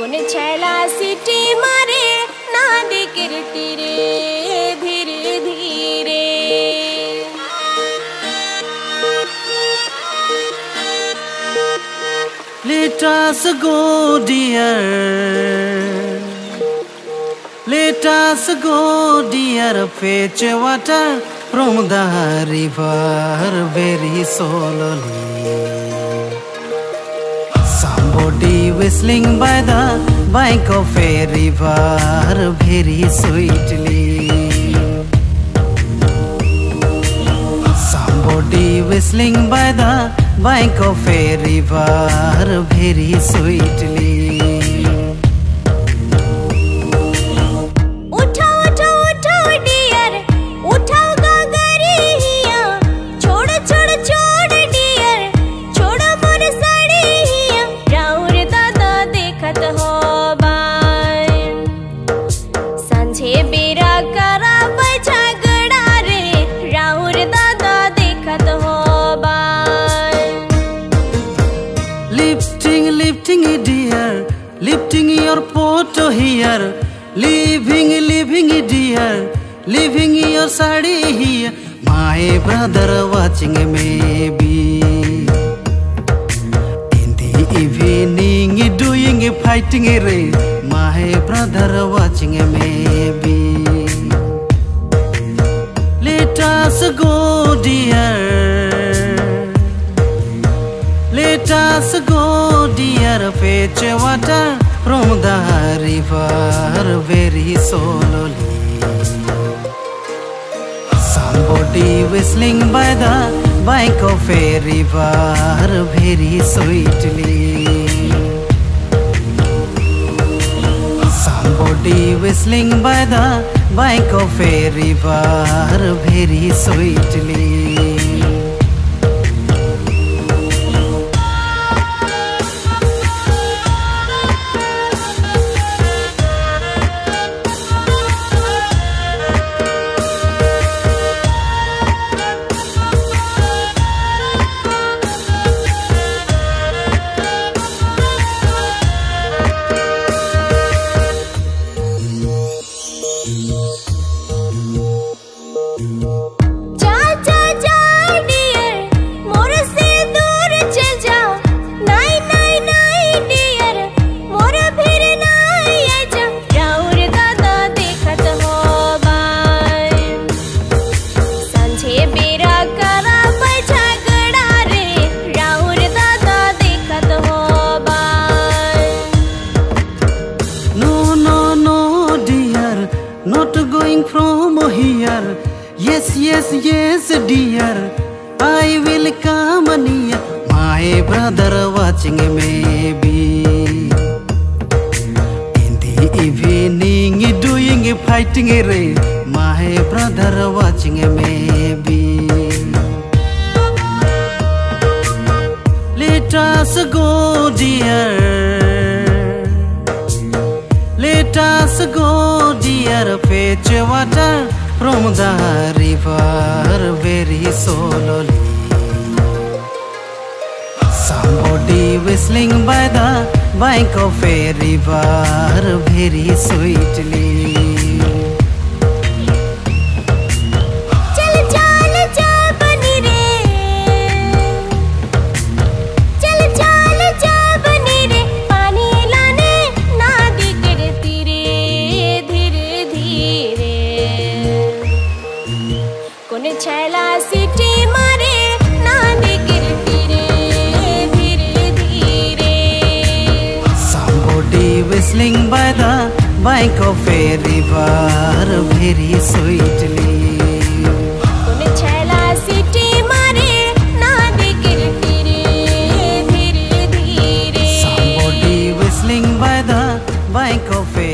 কোন ছেলা সিটি মারে না দিকের তীরে ধীরে ধীরে Let us go, dear. Let us go, dear. Fetch water from the river very slowly. Somebody whistling by the bank of a river very sweetly. Somebody whistling by the bank of a river very sweetly. Lifting your photo here, leaving, leaving dear, leaving your sari here. My brother watching maybe in the evening doing fighting race. My brother watching maybe. From the river very slowly. Somebody whistling by the bank of a river very sweetly. Somebody whistling by the bank of a river very sweetly. Yes, yes, dear, I will come near. My brother watching maybe in the evening doing fighting race. My brother watching maybe. Let us go, dear. Let us go, dear, fetch water of a river very sweetly. छैला सिटी मारे नांद गिरती रे धीरे धीरे सामोटी whistling by the bank of a river very sweetly Bank of it.